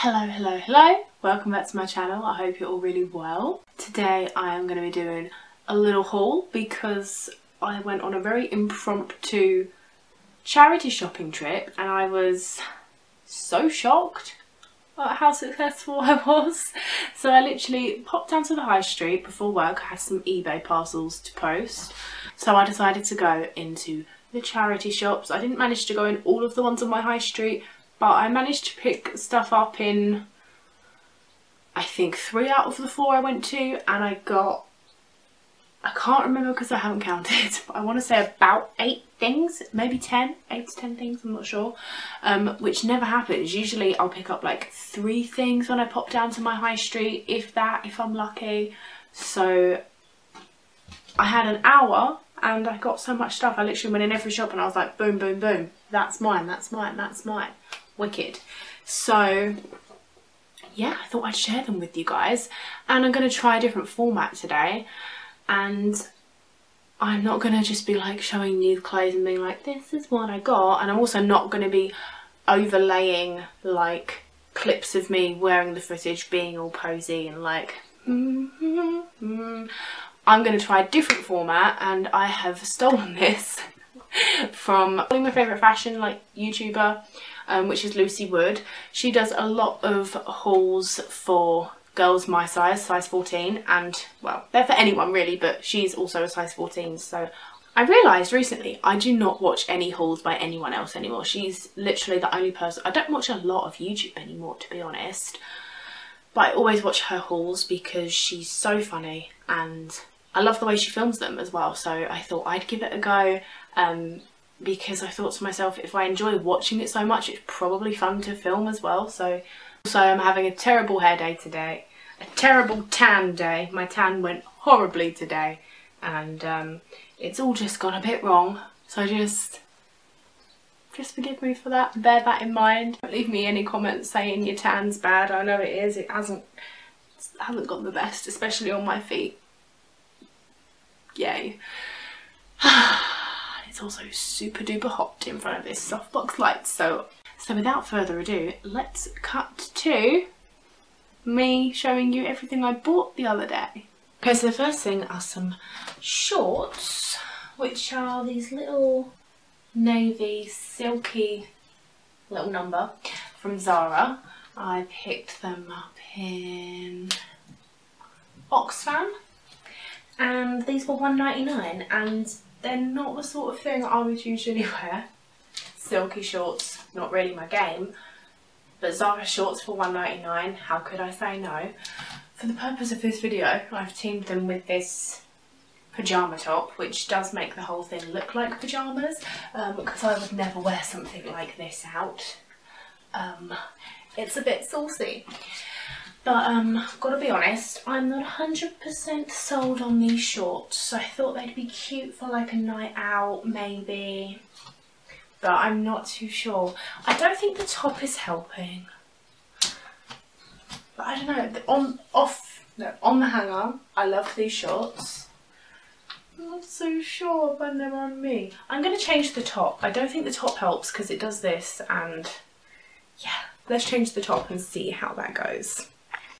Hello, hello, hello. Welcome back to my channel. I hope you're all really well. Today I am going to be doing a little haul because I went on a very impromptu charity shopping trip and I was so shocked at how successful I was. So I literally popped down to the high street before work. I had some eBay parcels to post. So I decided to go into the charity shops. I didn't manage to go in all of the ones on my high street but I managed to pick stuff up in I think three out of the four I went to and I got I can't remember because I haven't counted but I want to say about eight things maybe ten eight to ten things I'm not sure um, which never happens. Usually I'll pick up like three things when I pop down to my high street if that if I'm lucky. So I had an hour and I got so much stuff I literally went in every shop and I was like boom boom boom that's mine that's mine that's mine wicked. So yeah, I thought I'd share them with you guys. And I'm going to try a different format today. And I'm not going to just be like showing you the clothes and being like, this is what I got. And I'm also not going to be overlaying like clips of me wearing the footage, being all posy and like, mm -hmm, I'm going to try a different format and I have stolen this from probably my favourite fashion like YouTuber um, which is Lucy Wood. She does a lot of hauls for girls my size, size 14, and well, they're for anyone really, but she's also a size 14, so I realised recently I do not watch any hauls by anyone else anymore. She's literally the only person, I don't watch a lot of YouTube anymore to be honest, but I always watch her hauls because she's so funny and I love the way she films them as well, so I thought I'd give it a go. Um, because I thought to myself if I enjoy watching it so much it's probably fun to film as well. So also I'm having a terrible hair day today a terrible tan day. My tan went horribly today and um, it's all just gone a bit wrong. So just just forgive me for that. Bear that in mind. Don't leave me any comments saying your tan's bad. I know it is. It hasn't hasn't got the best especially on my feet. Yay it's also super duper hot in front of this softbox light. So, so without further ado, let's cut to me showing you everything I bought the other day. Okay, so the first thing are some shorts, which are these little navy silky little number from Zara. I picked them up in Oxfam and these were 1.99 and they're not the sort of thing I would usually wear. Silky shorts, not really my game. But Zara shorts for 1.99, how could I say no? For the purpose of this video, I've teamed them with this pyjama top, which does make the whole thing look like pyjamas, um, because I would never wear something like this out. Um, it's a bit saucy. But um, gotta be honest, I'm not 100% sold on these shorts. So I thought they'd be cute for like a night out, maybe. But I'm not too sure. I don't think the top is helping. But I don't know, on, off, no, on the hanger, I love these shorts. I'm not so sure when they're on me. I'm going to change the top. I don't think the top helps because it does this and yeah, let's change the top and see how that goes.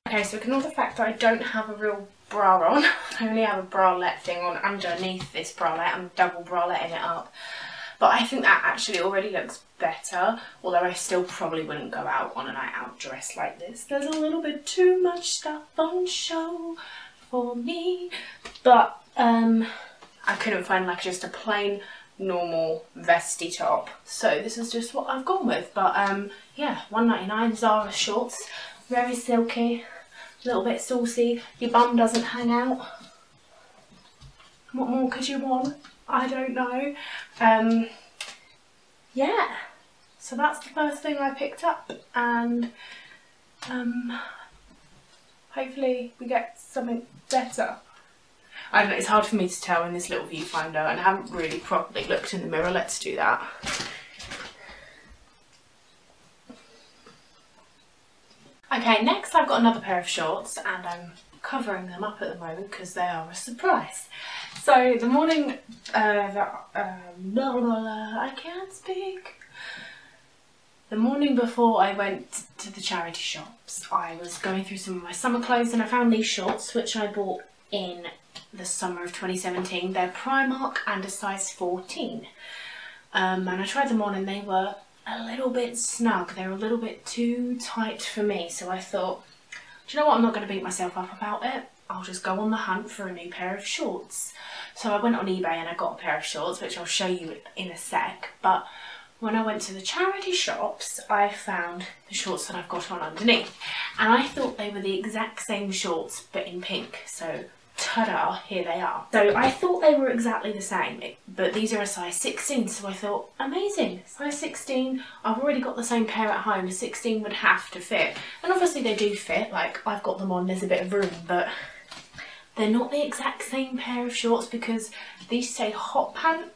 Okay, so ignore the fact that I don't have a real bra on. I only have a bralette thing on underneath this bralette. I'm double braletting it up. But I think that actually already looks better, although I still probably wouldn't go out on a night out dressed like this. There's a little bit too much stuff on show for me. But um, I couldn't find like just a plain normal vesty top. So this is just what I've gone with. But um, yeah, 1.99 Zara shorts, very silky a little bit saucy, your bum doesn't hang out. What more could you want? I don't know. Um, yeah, so that's the first thing I picked up and um, hopefully we get something better. I don't know, it's hard for me to tell in this little viewfinder and I haven't really properly looked in the mirror. Let's do that. Okay, next I've got another pair of shorts and I'm covering them up at the moment because they are a surprise. So the morning uh, uh, blah, blah, blah, I can't speak. the morning before I went to the charity shops, I was going through some of my summer clothes and I found these shorts which I bought in the summer of 2017. They're Primark and a size 14. Um, and I tried them on and they were a little bit snug. They're a little bit too tight for me. So I thought, do you know what? I'm not going to beat myself up about it. I'll just go on the hunt for a new pair of shorts. So I went on eBay and I got a pair of shorts, which I'll show you in a sec. But when I went to the charity shops, I found the shorts that I've got on underneath. And I thought they were the exact same shorts, but in pink. So ta-da, here they are. So I thought they were exactly the same, but these are a size 16, so I thought, amazing, size 16, I've already got the same pair at home, a 16 would have to fit. And obviously they do fit, like I've got them on, there's a bit of room, but they're not the exact same pair of shorts because these say hot pant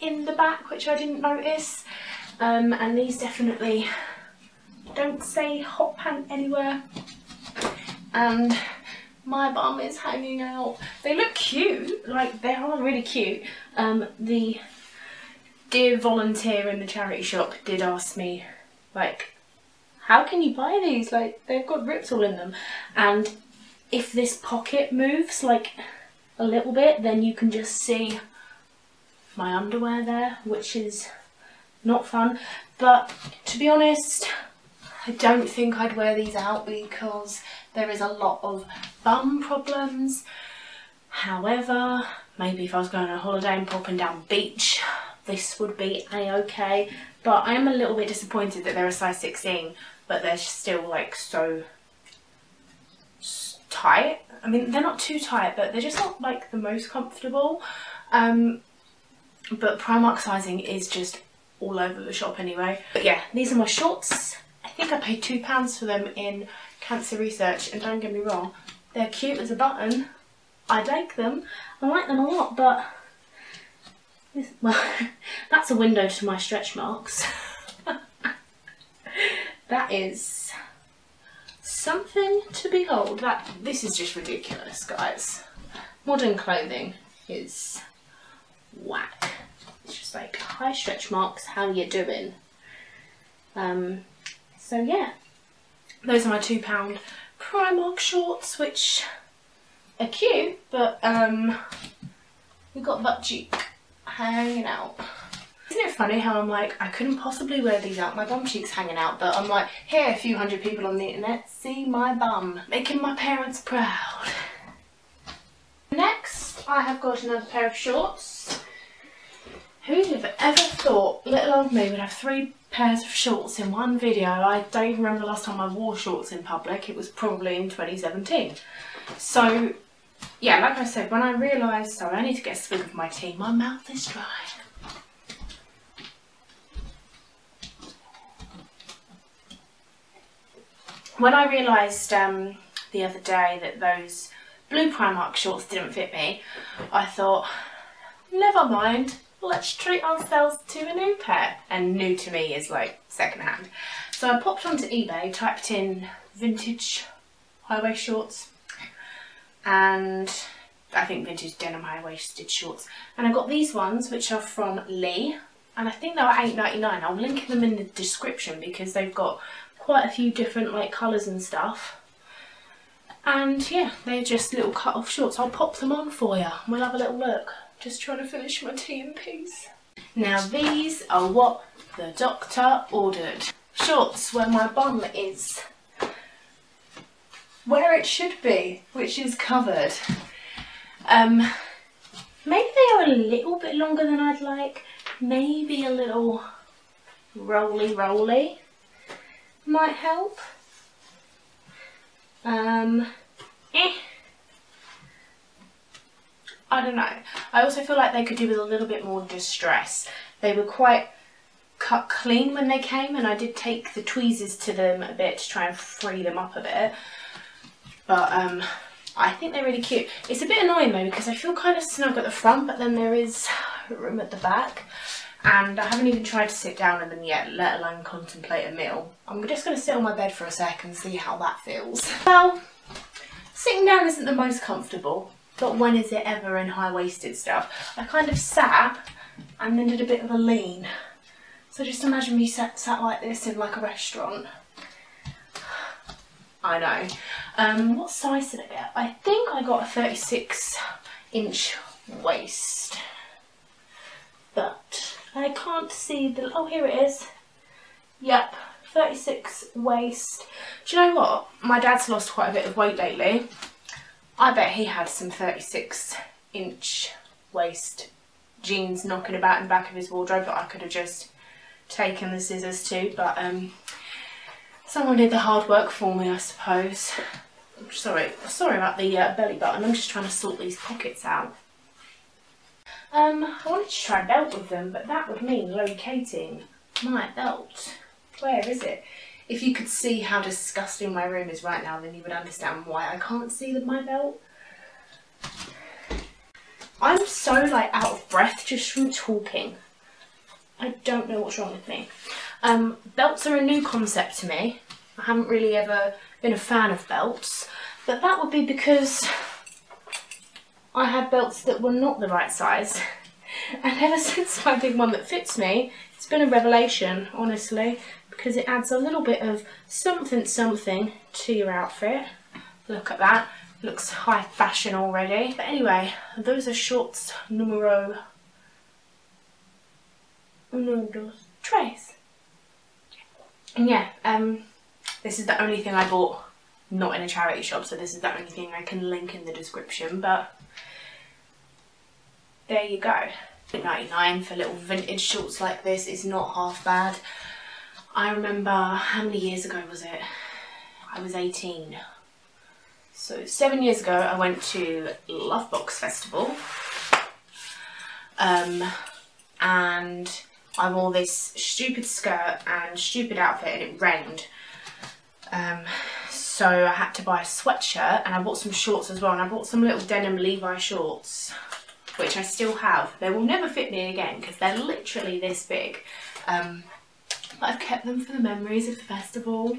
in the back, which I didn't notice. Um, and these definitely don't say hot pant anywhere. And my bum is hanging out. They look cute, like they are really cute. Um, the dear volunteer in the charity shop did ask me, like, how can you buy these? Like, they've got rips all in them. And if this pocket moves, like, a little bit, then you can just see my underwear there, which is not fun. But to be honest, I don't think I'd wear these out because there is a lot of bum problems. However, maybe if I was going on a holiday and popping down beach, this would be a-okay. But I am a little bit disappointed that they're a size 16, but they're still like so tight. I mean, they're not too tight, but they're just not like the most comfortable. Um, but Primark sizing is just all over the shop anyway. But yeah, these are my shorts. I think I paid £2 for them in cancer research and don't get me wrong, they're cute as a button. I like them. I like them a lot, but this, well, that's a window to my stretch marks. that is something to behold. That this is just ridiculous, guys. Modern clothing is whack. It's just like, high stretch marks, how you doing? Um, so yeah, those are my two pound Primark shorts, which are cute, but um, we've got butt cheek hanging out. Isn't it funny how I'm like, I couldn't possibly wear these out, my bum cheek's hanging out, but I'm like, here, a few hundred people on the internet, see my bum, making my parents proud. Next, I have got another pair of shorts. Who'd have ever thought little old me would have three pairs of shorts in one video? I don't even remember the last time I wore shorts in public. It was probably in 2017. So, yeah, like I said, when I realised, sorry, I need to get a swig of my tea. My mouth is dry. When I realised um, the other day that those blue Primark shorts didn't fit me, I thought, never mind let's treat ourselves to a new pair. And new to me is like secondhand. So I popped onto eBay, typed in vintage high-waist shorts and I think vintage denim high-waisted shorts. And I got these ones which are from Lee and I think they were $8.99. I'll link them in the description because they've got quite a few different like colours and stuff. And yeah, they're just little cut off shorts. I'll pop them on for you. We'll have a little look. Just trying to finish my tea in peace. Now these are what the doctor ordered. Shorts where my bum is where it should be, which is covered. Um, maybe they are a little bit longer than I'd like. Maybe a little roly roly might help. Um, eh. I don't know. I also feel like they could do with a little bit more distress. They were quite cut clean when they came and I did take the tweezers to them a bit to try and free them up a bit. But um, I think they're really cute. It's a bit annoying though because I feel kind of snug at the front but then there is room at the back. And I haven't even tried to sit down in them yet, let alone contemplate a meal. I'm just going to sit on my bed for a sec and see how that feels. Well, sitting down isn't the most comfortable, but when is it ever in high-waisted stuff? I kind of sat and then did a bit of a lean. So just imagine me sat, sat like this in like a restaurant. I know. Um, what size did I get? I think I got a 36 inch waist. But I can't see the, oh here it is. Yep, 36 waist. Do you know what? My dad's lost quite a bit of weight lately. I bet he had some 36 inch waist jeans knocking about in the back of his wardrobe that I could have just taken the scissors to, but um, someone did the hard work for me, I suppose. Sorry, sorry about the uh, belly button. I'm just trying to sort these pockets out. Um, I wanted to try belt with them, but that would mean locating my belt. Where is it? If you could see how disgusting my room is right now, then you would understand why I can't see the, my belt. I'm so like out of breath just from talking. I don't know what's wrong with me. Um, belts are a new concept to me. I haven't really ever been a fan of belts, but that would be because I had belts that were not the right size. And ever since finding one that fits me, it's been a revelation, honestly, because it adds a little bit of something something to your outfit. Look at that. Looks high fashion already. But anyway, those are shorts numero uno, dos, tres. And yeah, um, this is the only thing I bought not in a charity shop, so this is the only thing I can link in the description, but there you go. 99 for little vintage shorts like this is not half bad. I remember, how many years ago was it? I was 18. So seven years ago I went to Lovebox Festival um, and I wore this stupid skirt and stupid outfit and it rained. Um, so I had to buy a sweatshirt and I bought some shorts as well and I bought some little denim Levi shorts which I still have. They will never fit me again because they're literally this big. Um, but I've kept them for the memories of the festival.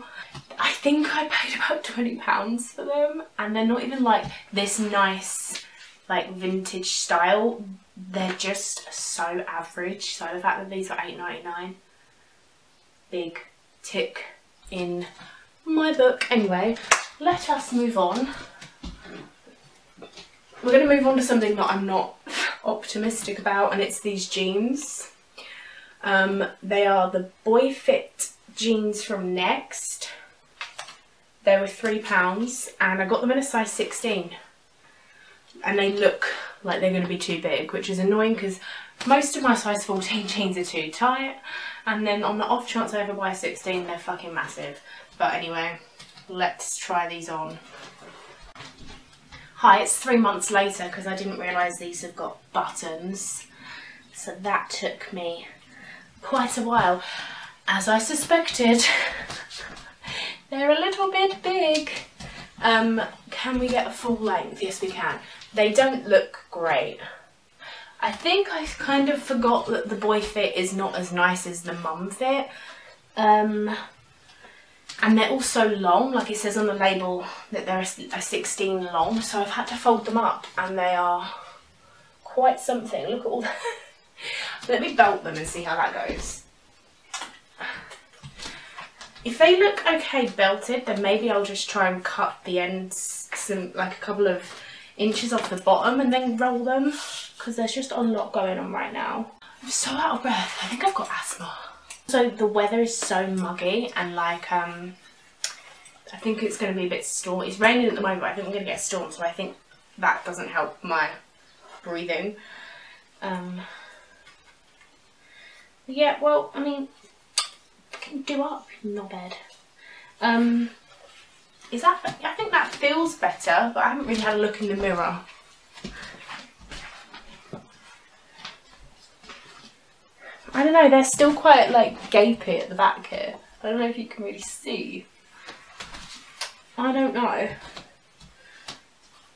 I think I paid about £20 for them and they're not even like this nice like vintage style. They're just so average. So the fact that these are 8 99 big tick in my book. Anyway, let us move on. We're going to move on to something that I'm not optimistic about and it's these jeans. Um, they are the Boy Fit jeans from Next. They were £3 and I got them in a size 16 and they look like they're going to be too big which is annoying because most of my size 14 jeans are too tight. And then on the off chance I ever buy a 16 they're fucking massive. But anyway let's try these on. Hi it's three months later because I didn't realise these have got buttons. So that took me quite a while as I suspected they're a little bit big um, can we get a full length? Yes, we can. They don't look great. I think I kind of forgot that the boy fit is not as nice as the mum fit. Um, and they're also long, like it says on the label that they're a 16 long, so I've had to fold them up and they are quite something. Look at all that. Let me belt them and see how that goes. If they look okay belted, then maybe I'll just try and cut the ends some like a couple of inches off the bottom and then roll them because there's just a lot going on right now. I'm so out of breath. I think I've got asthma. So the weather is so muggy and like um I think it's going to be a bit stormy. It's raining at the moment, but I think we're going to get a storm, so I think that doesn't help my breathing. Um, yeah, well, I mean, do up, not bad. Um, is that, I think that feels better, but I haven't really had a look in the mirror. I don't know, they're still quite like gapy at the back here. I don't know if you can really see. I don't know.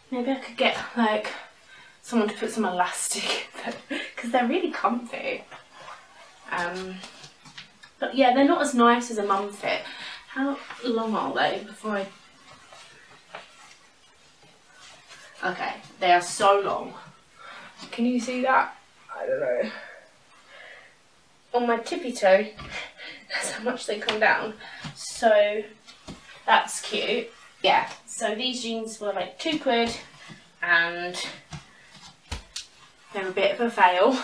Maybe I could get like someone to put some elastic in them because they're really comfy. Um, but yeah, they're not as nice as a mum fit. How long are they before I Okay, they are so long. Can you see that? I don't know. on my tippy toe. That's how much they come down. So that's cute. Yeah, so these jeans were like two quid and they're a bit of a fail.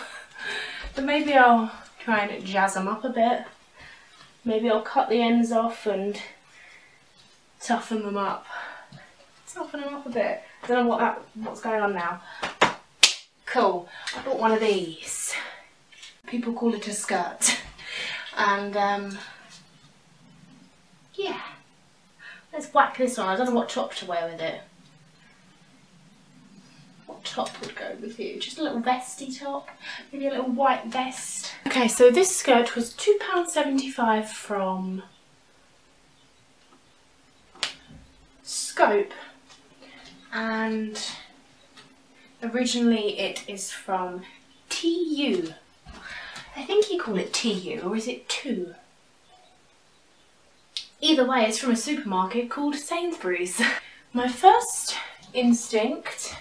but maybe I'll try and jazz them up a bit. Maybe I'll cut the ends off and toughen them up. Toughen them up a bit. I don't know what that what's going on now. Cool. I bought one of these. People call it a skirt. And um yeah. Let's whack this on. I don't know what top to wear with it. Top would go with you? Just a little vesty top? Maybe a little white vest? Okay, so this skirt was £2.75 from Scope. And originally it is from TU. I think you call it TU, or is it 2? Either way, it's from a supermarket called Sainsbury's. My first instinct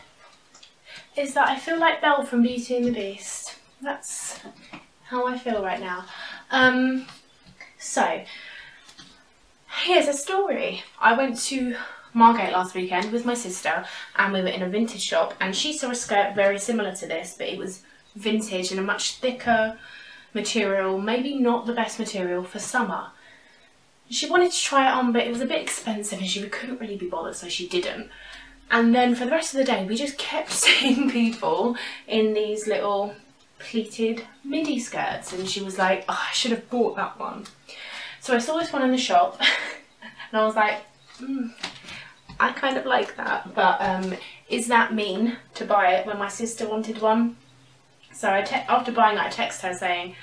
is that I feel like Belle from Beauty and the Beast. That's how I feel right now. Um, so, here's a story. I went to Margate last weekend with my sister and we were in a vintage shop and she saw a skirt very similar to this but it was vintage and a much thicker material, maybe not the best material for summer. She wanted to try it on but it was a bit expensive and she couldn't really be bothered so she didn't. And then for the rest of the day we just kept seeing people in these little pleated midi skirts and she was like, oh, I should have bought that one. So I saw this one in the shop and I was like, mm, I kind of like that, but um, is that mean to buy it when my sister wanted one? So I after buying it, I text her saying,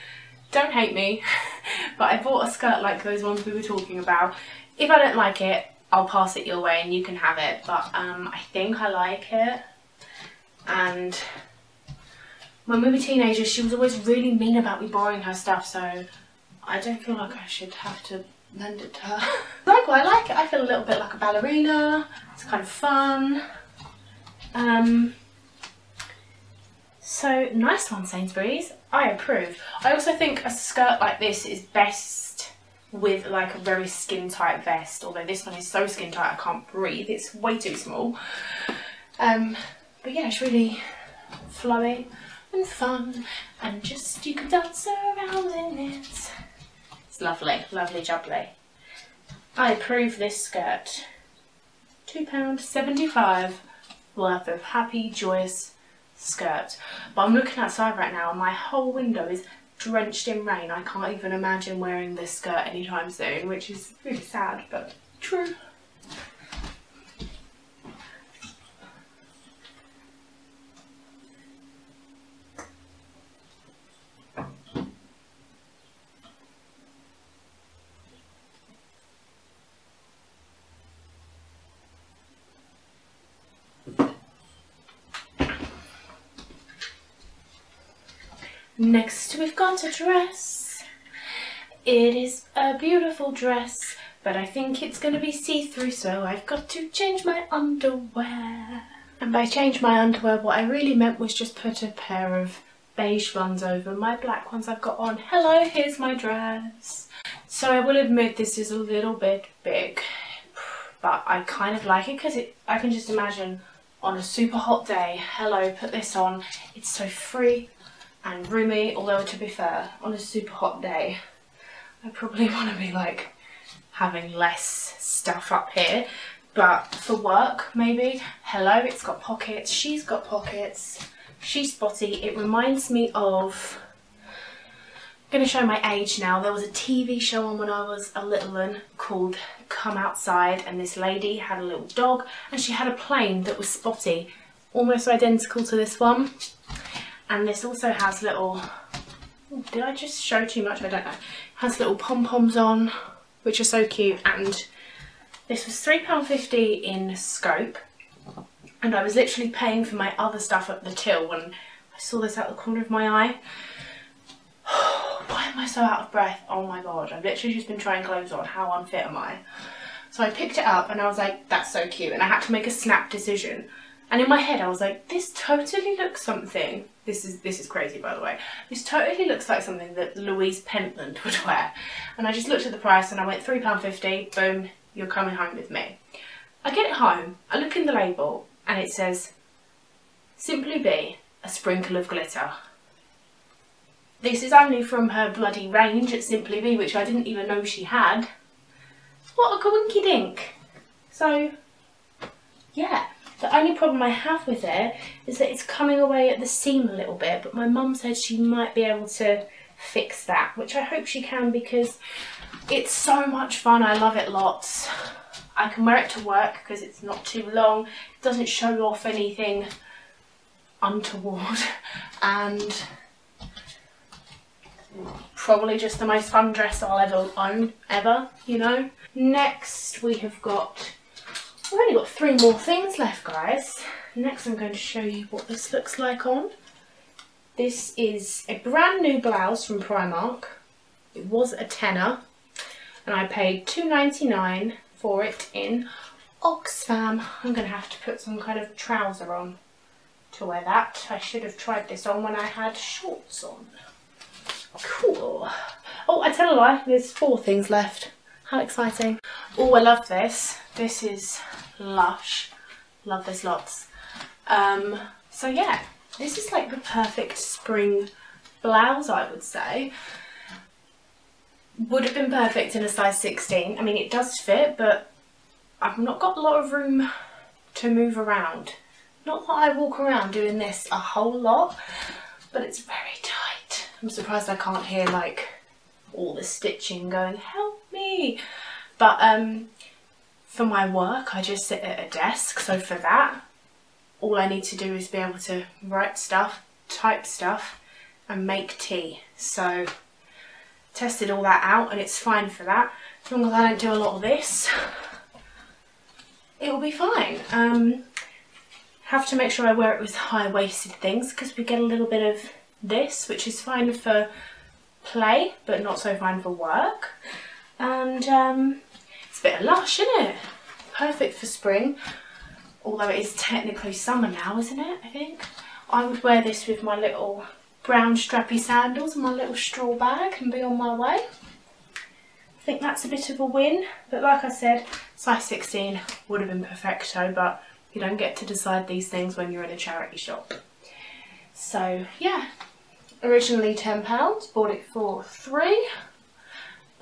don't hate me, but I bought a skirt like those ones we were talking about. If I don't like it, I'll pass it your way and you can have it, but um, I think I like it. And when we were teenagers, she was always really mean about me borrowing her stuff, so I don't feel like I should have to lend it to her. like I like it. I feel a little bit like a ballerina. It's kind of fun. Um, so nice one, Sainsbury's. I approve. I also think a skirt like this is best with like a very skin tight vest. Although this one is so skin tight I can't breathe. It's way too small. Um, but yeah, it's really flowy and fun and just you can dance around in it. It's lovely, lovely jubbly. I approve this skirt. £2.75 worth of happy, joyous skirt. But I'm looking outside right now and my whole window is drenched in rain. I can't even imagine wearing this skirt anytime soon, which is really sad, but true. Next we've got a dress. It is a beautiful dress, but I think it's going to be see-through, so I've got to change my underwear. And by change my underwear, what I really meant was just put a pair of beige ones over my black ones I've got on. Hello, here's my dress. So I will admit this is a little bit big, but I kind of like it because I can just imagine on a super hot day, hello, put this on. It's so free, and roomy, although to be fair, on a super hot day, I probably want to be like having less stuff up here. But for work, maybe, hello, it's got pockets, she's got pockets, she's spotty. It reminds me of, I'm to show my age now, there was a TV show on when I was a little one called Come Outside and this lady had a little dog and she had a plane that was spotty, almost identical to this one and this also has little oh, did I just show too much? I don't know. Has little pom-poms on which are so cute. And this was £3.50 in scope. And I was literally paying for my other stuff at the till when I saw this out the corner of my eye. Why am I so out of breath? Oh my god. I've literally just been trying clothes on. How unfit am I? So I picked it up and I was like that's so cute. And I had to make a snap decision And in my head I was like, this totally looks something. This is this is crazy by the way. This totally looks like something that Louise Pentland would wear. And I just looked at the price and I went £3.50, boom, you're coming home with me. I get it home, I look in the label and it says, Simply Be, a sprinkle of glitter. This is only from her bloody range at Simply Be, which I didn't even know she had. What a coinky dink. So, yeah. The only problem I have with it is that it's coming away at the seam a little bit, but my mum said she might be able to fix that, which I hope she can because it's so much fun. I love it lots. I can wear it to work because it's not too long. It doesn't show off anything untoward and probably just the most fun dress I'll ever own, ever, you know. Next we have got, we've only got three more things left guys. Next I'm going to show you what this looks like on. This is a brand new blouse from Primark. It was a tenner and I paid two ninety nine for it in Oxfam. I'm going to have to put some kind of trouser on to wear that. I should have tried this on when I had shorts on. Cool. Oh, I tell a lie, there's four things left. How exciting. Oh, I love this. This is Lush. Love this lots. Um, so yeah, this is like the perfect spring blouse, I would say. Would have been perfect in a size 16. I mean, it does fit, but I've not got a lot of room to move around. Not that I walk around doing this a whole lot, but it's very tight. I'm surprised I can't hear like all the stitching going, help me. But um, for my work, I just sit at a desk. So for that, all I need to do is be able to write stuff, type stuff and make tea. So tested all that out and it's fine for that. As long as I don't do a lot of this, it will be fine. Um, have to make sure I wear it with high-waisted things because we get a little bit of this, which is fine for play, but not so fine for work. And um, bit of lush, isn't it? Perfect for spring, although it is technically summer now, isn't it, I think? I would wear this with my little brown strappy sandals and my little straw bag and be on my way. I think that's a bit of a win, but like I said, size 16 would have been perfecto, but you don't get to decide these things when you're in a charity shop. So yeah, originally £10, bought it for three.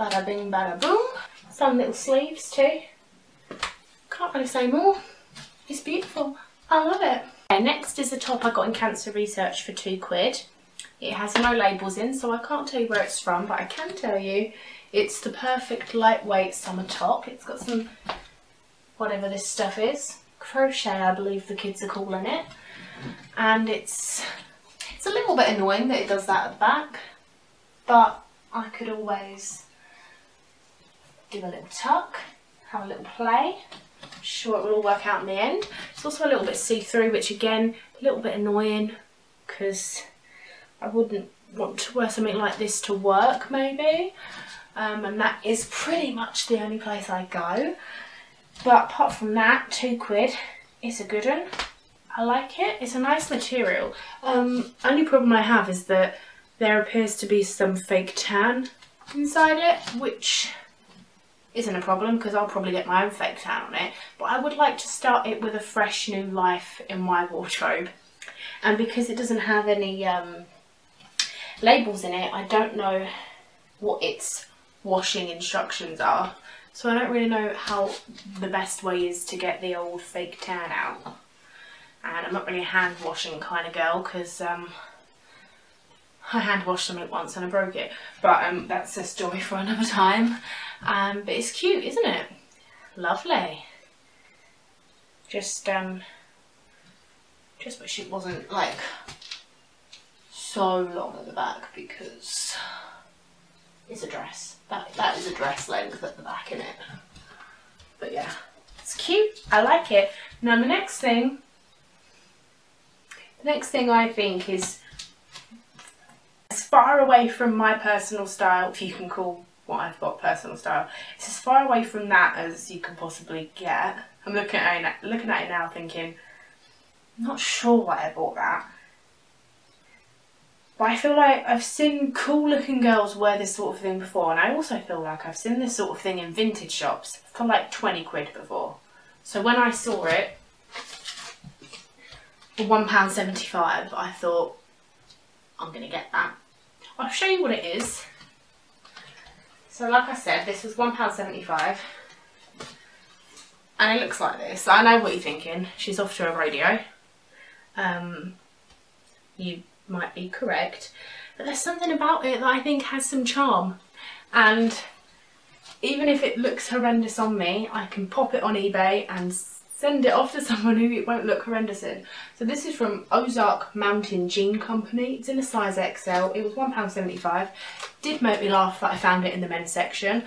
Bada bing bada boom. Some little sleeves too. Can't really say more. It's beautiful. I love it. Okay, next is the top I got in Cancer Research for two quid. It has no labels in, so I can't tell you where it's from, but I can tell you it's the perfect lightweight summer top. It's got some, whatever this stuff is, crochet I believe the kids are calling it. And it's, it's a little bit annoying that it does that at the back, but I could always do a little tuck, have a little play. I'm sure it will all work out in the end. It's also a little bit see-through, which again, a little bit annoying because I wouldn't want to wear something like this to work maybe. Um, and that is pretty much the only place I go. But apart from that two quid it's a good one. I like it. It's a nice material. Um, only problem I have is that there appears to be some fake tan inside it which isn't a problem because I'll probably get my own fake tan on it but I would like to start it with a fresh new life in my wardrobe and because it doesn't have any um, labels in it, I don't know what its washing instructions are. So I don't really know how the best way is to get the old fake tan out. And I'm not really a hand washing kind of girl because um, I hand washed something once and I broke it. But um, that's a story for another time. Um, but it's cute, isn't it? Lovely. Just, um, just wish it wasn't like so long at the back because it's a dress. That, that is a dress length at the back in it. But yeah, it's cute. I like it. Now the next thing, the next thing I think is as far away from my personal style, if you can call what I've got personal style, it's as far away from that as you can possibly get. I'm looking at it, looking at it now thinking, I'm not sure why I bought that. But I feel like I've seen cool looking girls wear this sort of thing before and I also feel like I've seen this sort of thing in vintage shops for like 20 quid before. So when I saw it for £1.75 I thought I'm going to get that. I'll show you what it is. So like I said this was £1.75 and it looks like this. I know what you're thinking. She's off to a radio. Um, you might be correct. But there's something about it that I think has some charm. And even if it looks horrendous on me, I can pop it on eBay and send it off to someone who it won't look horrendous in. So this is from Ozark Mountain Jean Company. It's in a size XL. It was £1.75. Did make me laugh that I found it in the men's section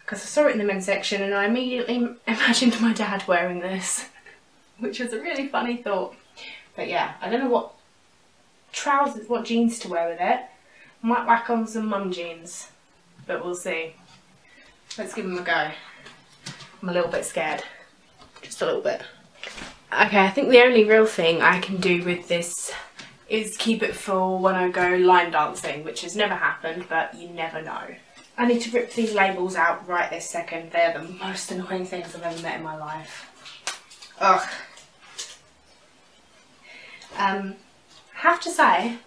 because I saw it in the men's section and I immediately imagined my dad wearing this, which was a really funny thought. But yeah, I don't know what trousers, what jeans to wear with it. Might whack on some mum jeans, but we'll see. Let's give them a go. I'm a little bit scared, just a little bit. Okay, I think the only real thing I can do with this is keep it full when I go line dancing, which has never happened, but you never know. I need to rip these labels out right this second. They're the most annoying things I've ever met in my life. Ugh. Um, have to say,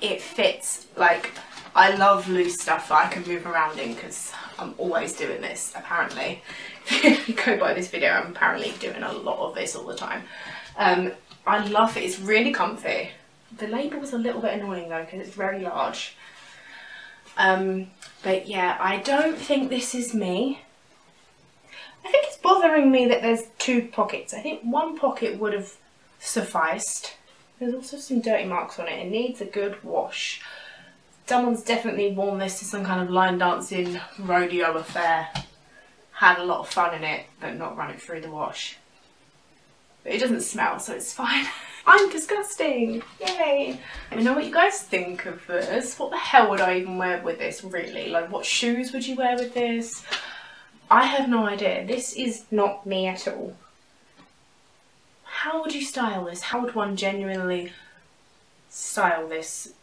it fits. Like, I love loose stuff that I can move around in because I'm always doing this, apparently. if you go by this video, I'm apparently doing a lot of this all the time. Um, I love it. It's really comfy. The label was a little bit annoying though because it's very large. Um, but yeah, I don't think this is me. I think it's bothering me that there's two pockets. I think one pocket would have sufficed. There's also some dirty marks on it. It needs a good wash. Someone's definitely worn this to some kind of line dancing rodeo affair. Had a lot of fun in it, but not run it through the wash. But it doesn't smell, so it's fine. I'm disgusting. Yay. Let me know what you guys think of this. What the hell would I even wear with this, really? Like, what shoes would you wear with this? I have no idea. This is not me at all. How would you style this? How would one genuinely style this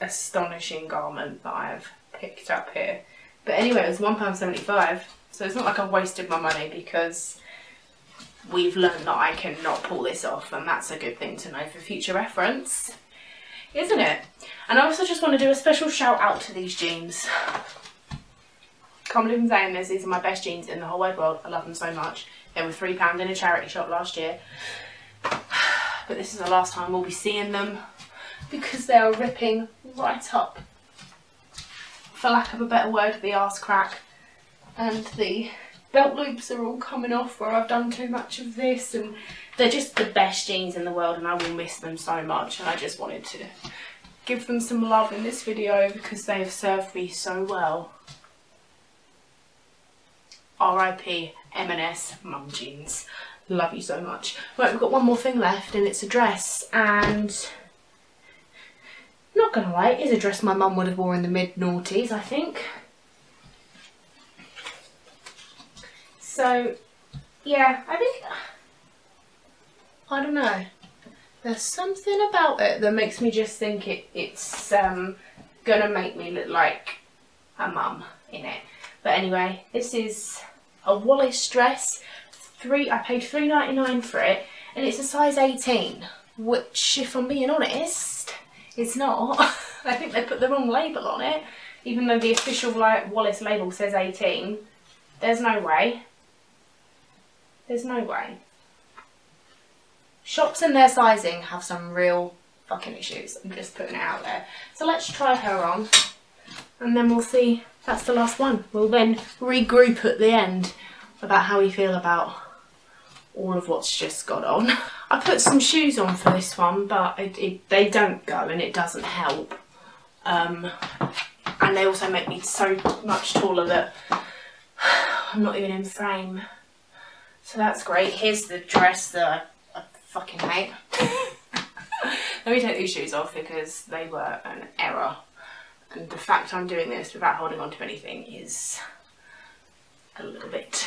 astonishing garment that I have picked up here? But anyway, it was £1.75, so it's not like I've wasted my money because we've learned that I cannot pull this off and that's a good thing to know for future reference, isn't it? And I also just want to do a special shout out to these jeans. Can't believe I'm saying this, these are my best jeans in the whole wide world. I love them so much. They were £3 in a charity shop last year. But this is the last time we'll be seeing them because they are ripping right up. For lack of a better word, the arse crack and the belt loops are all coming off where I've done too much of this and they're just the best jeans in the world and I will miss them so much and I just wanted to give them some love in this video because they have served me so well. RIP M&S mum jeans. Love you so much. Right, we've got one more thing left and it's a dress and not gonna lie, it is a dress my mum would have worn in the mid noughties I think. So, yeah, I think, I don't know. There's something about it that makes me just think it, it's um, gonna make me look like a mum in it. But anyway, this is a Wallis dress. Three, I paid three ninety nine for it, and it's a size 18, which, if I'm being honest, it's not. I think they put the wrong label on it, even though the official Wallis label says 18. There's no way. There's no way. Shops and their sizing have some real fucking issues. I'm just putting it out there. So let's try her on and then we'll see that's the last one. We'll then regroup at the end about how we feel about all of what's just got on. I put some shoes on for this one but it, it, they don't go and it doesn't help. Um, and they also make me so much taller that I'm not even in frame. So that's great. Here's the dress that I, I fucking hate. Let me take these shoes off because they were an error. And the fact I'm doing this without holding on to anything is a little bit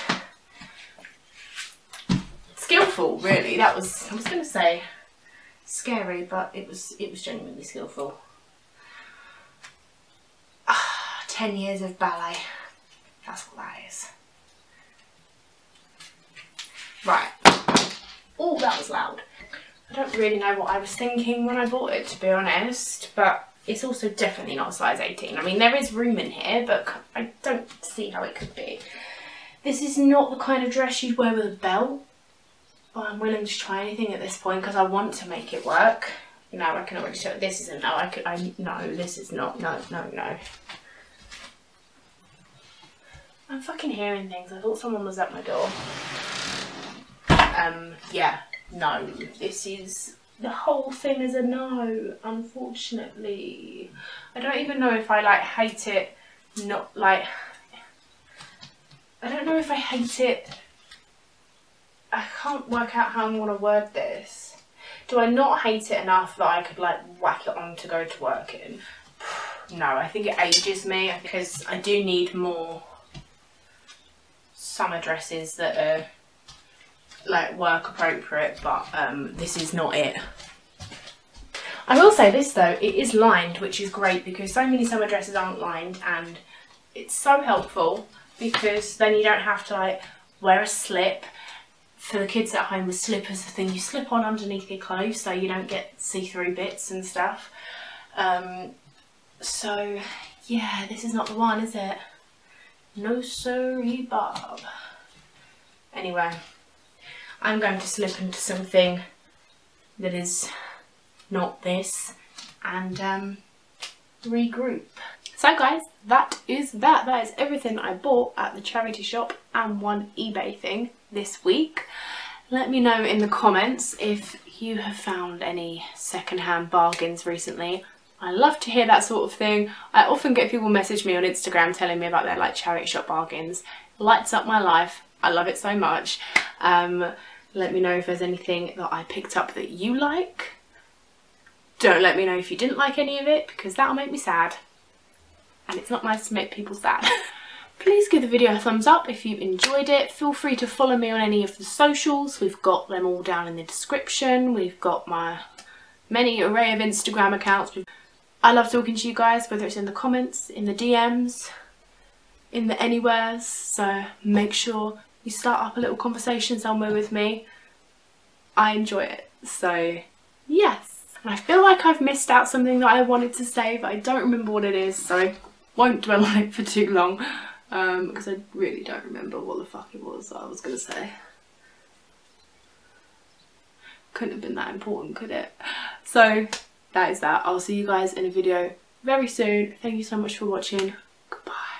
skillful, really. That was, I was going to say scary, but it was it was genuinely skillful. Ah, ten years of ballet. That's what that is. Right. Oh, that was loud. I don't really know what I was thinking when I bought it, to be honest, but it's also definitely not a size 18. I mean, there is room in here, but I don't see how it could be. This is not the kind of dress you'd wear with a belt, but I'm willing to try anything at this point because I want to make it work. No, I can already tell this isn't, no, I could, I, no, this is not, no, no, no. I'm fucking hearing things. I thought someone was at my door. Um, yeah, no. This is the whole thing is a no, unfortunately. I don't even know if I like hate it not like I don't know if I hate it I can't work out how I'm going to word this. Do I not hate it enough that I could like whack it on to go to work in? No, I think it ages me because I do need more summer dresses that are like work appropriate but um, this is not it. I will say this though, it is lined which is great because so many summer dresses aren't lined and it's so helpful because then you don't have to like wear a slip. For the kids at home, the slip is the thing you slip on underneath your clothes so you don't get see-through bits and stuff. Um, so yeah, this is not the one, is it? No sorry, Bob. Anyway, I'm going to slip into something that is not this and um, regroup. So guys, that is that. That is everything I bought at the charity shop and one eBay thing this week. Let me know in the comments if you have found any secondhand bargains recently. I love to hear that sort of thing. I often get people message me on Instagram telling me about their like charity shop bargains. lights up my life. I love it so much. Um, let me know if there's anything that I picked up that you like. Don't let me know if you didn't like any of it because that'll make me sad. And it's not nice to make people sad. Please give the video a thumbs up if you enjoyed it. Feel free to follow me on any of the socials. We've got them all down in the description. We've got my many array of Instagram accounts. I love talking to you guys, whether it's in the comments, in the DMs, in the anywheres. So make sure you start up a little conversation somewhere with me. I enjoy it. So yes. I feel like I've missed out something that I wanted to say, but I don't remember what it is. So I won't dwell on it for too long. Um, because I really don't remember what the fuck it was I was going to say. Couldn't have been that important, could it? So that is that. I'll see you guys in a video very soon. Thank you so much for watching. Goodbye.